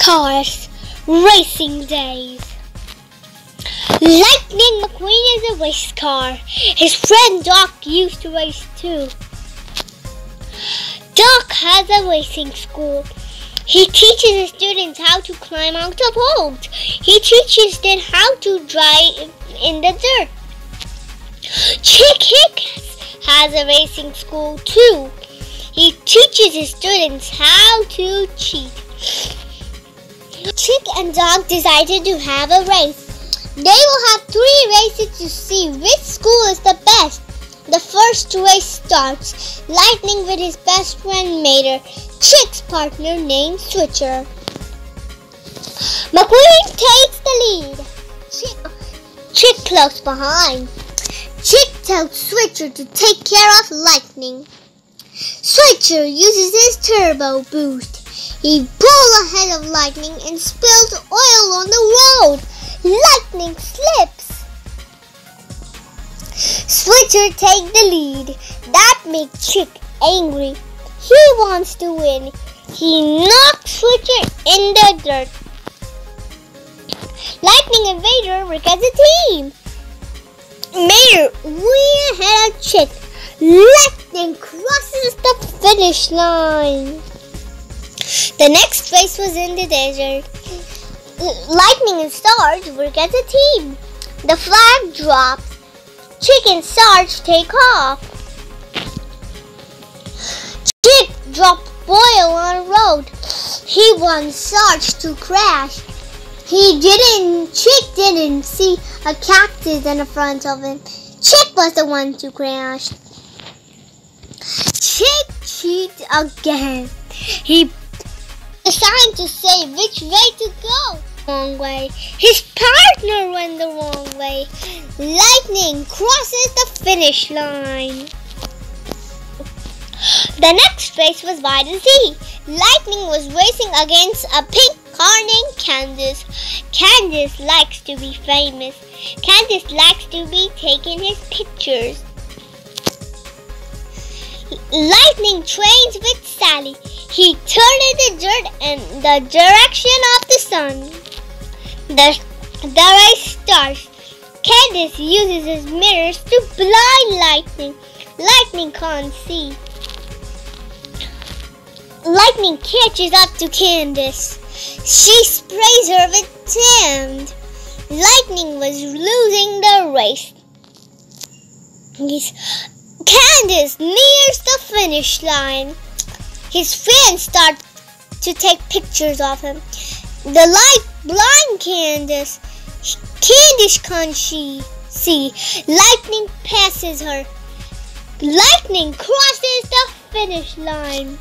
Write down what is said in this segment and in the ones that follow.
Cars Racing Days. Lightning McQueen is a race car. His friend Doc used to race too. Doc has a racing school. He teaches his students how to climb out of holes. He teaches them how to drive in the dirt. Chick Hicks has a racing school too. He teaches his students how to cheat. Chick and Doc decided to have a race. They will have three races to see which school is the best. The first race starts. Lightning with his best friend Mater, Chick's partner named Switcher. McQueen takes the lead. Chick, Chick close behind. Chick tells Switcher to take care of Lightning. Switcher uses his turbo boost. He pulls ahead of Lightning and spills oil on the road. Lightning slips. Switcher takes the lead. That makes Chick angry. He wants to win. He knocks Switcher in the dirt. Lightning and Mater work as a team. Mater way ahead of Chick. Lightning crosses the finish line. The next race was in the desert. Lightning and Sarge work as a team. The flag drops. Chick and Sarge take off. Chick dropped Boyle on a road. He wants Sarge to crash. He didn't, Chick didn't see a cactus in the front of him. Chick was the one to crash. Chick cheated again. He decided to say which way to go. Wrong way. His partner went the wrong way. Lightning crosses the finish line. The next race was by the sea. Lightning was racing against a pink car named Candace. Candace likes to be famous. Candace likes to be taking his pictures. Lightning trains with Sally. He turned the dirt in the direction of the sun. The, the race starts. Candace uses his mirrors to blind Lightning. Lightning can't see. Lightning catches up to Candace. She sprays her with sand. Lightning was losing the race. Candace nears the finish line. His friends start to take pictures of him. The light blind Candace. Candace can't she see. Lightning passes her. Lightning crosses the finish line.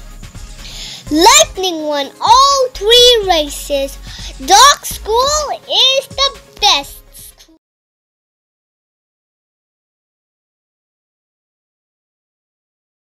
Lightning won all three races. Doc School is the